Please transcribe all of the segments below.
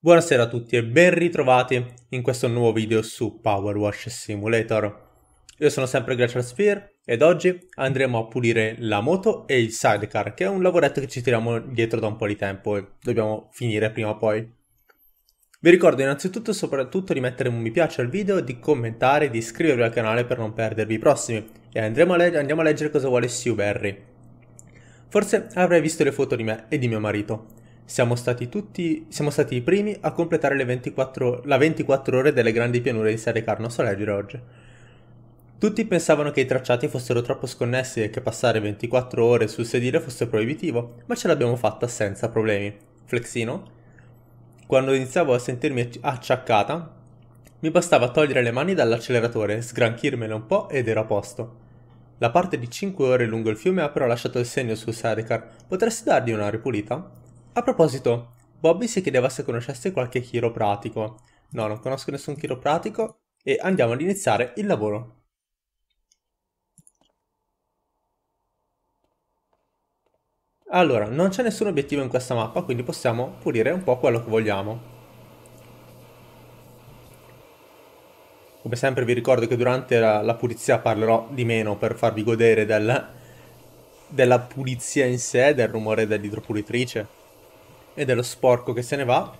Buonasera a tutti e ben ritrovati in questo nuovo video su Power Wash Simulator. Io sono sempre Glacial Spear ed oggi andremo a pulire la moto e il sidecar, che è un lavoretto che ci tiriamo dietro da un po' di tempo e dobbiamo finire prima o poi. Vi ricordo innanzitutto e soprattutto di mettere un mi piace al video, di commentare e di iscrivervi al canale per non perdervi i prossimi. E andremo a, andiamo a leggere cosa vuole Sue Berry. Forse avrei visto le foto di me e di mio marito. Siamo stati, tutti, siamo stati i primi a completare le 24, la 24 ore delle grandi pianure di Serecar, non so leggere oggi. Tutti pensavano che i tracciati fossero troppo sconnessi e che passare 24 ore sul sedile fosse proibitivo, ma ce l'abbiamo fatta senza problemi. Flexino? Quando iniziavo a sentirmi acciaccata, mi bastava togliere le mani dall'acceleratore, sgranchirmele un po' ed ero a posto. La parte di 5 ore lungo il fiume ha però lasciato il segno sul sidecar. Potresti dargli una ripulita? A proposito, Bobby si chiedeva se conoscesse qualche chiropratico. No, non conosco nessun chiropratico e andiamo ad iniziare il lavoro. Allora, non c'è nessun obiettivo in questa mappa, quindi possiamo pulire un po' quello che vogliamo. Come sempre vi ricordo che durante la, la pulizia parlerò di meno per farvi godere del, della pulizia in sé, del rumore dell'idropulitrice e dello sporco che se ne va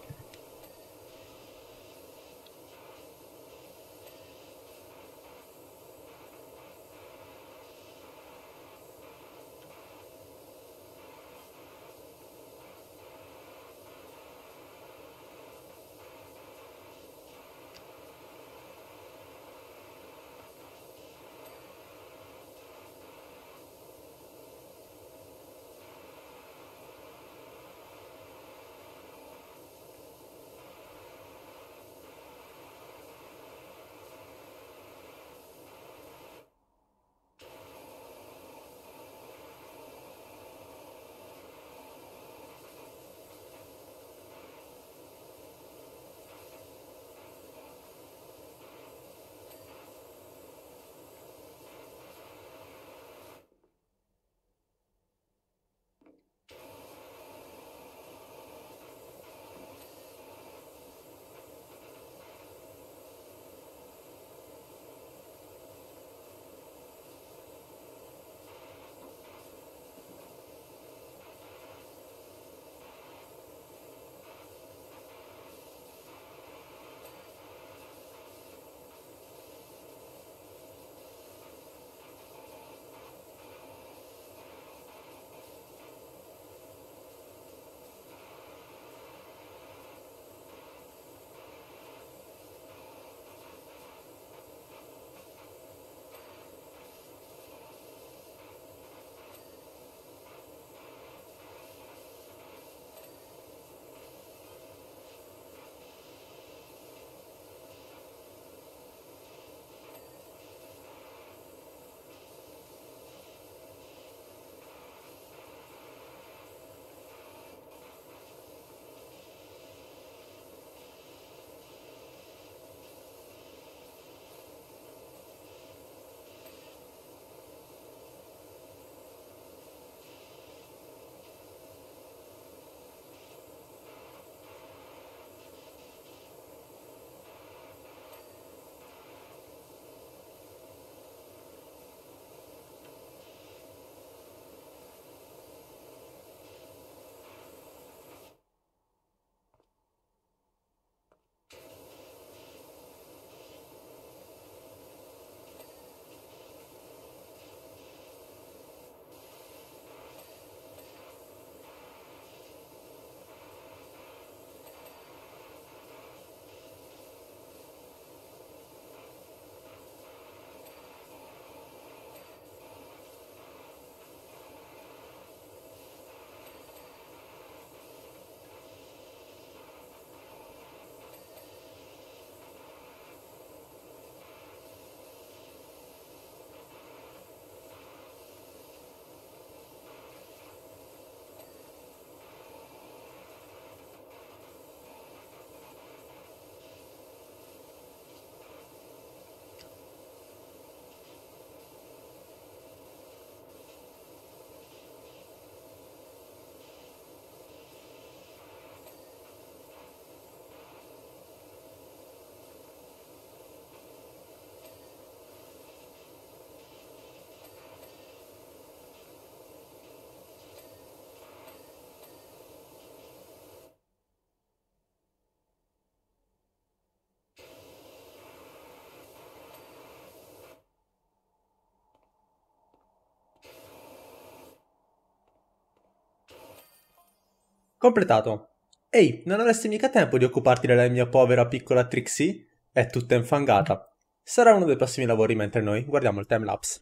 Completato. Ehi, non avresti mica tempo di occuparti della mia povera piccola Trixie? È tutta infangata. Sarà uno dei prossimi lavori mentre noi guardiamo il timelapse.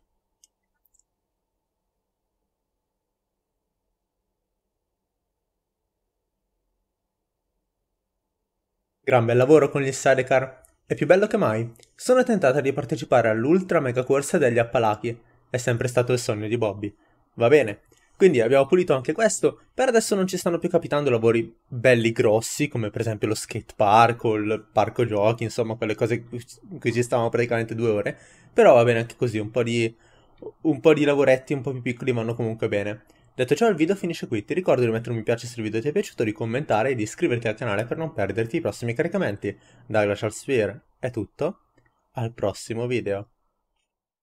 Gran bel lavoro con gli sidecar. È più bello che mai. Sono tentata di partecipare all'ultra mega corsa degli Appalachi. È sempre stato il sogno di Bobby. Va bene. Quindi abbiamo pulito anche questo. Per adesso non ci stanno più capitando lavori belli grossi, come per esempio lo skate park o il parco giochi, insomma, quelle cose in cui ci stavamo praticamente due ore. Però va bene anche così, un po' di, un po' di lavoretti un po' più piccoli vanno comunque bene. Detto ciò il video finisce qui, ti ricordo di mettere un mi piace se il video ti è piaciuto, di commentare e di iscriverti al canale per non perderti i prossimi caricamenti. Da Glacial Sphere è tutto, al prossimo video.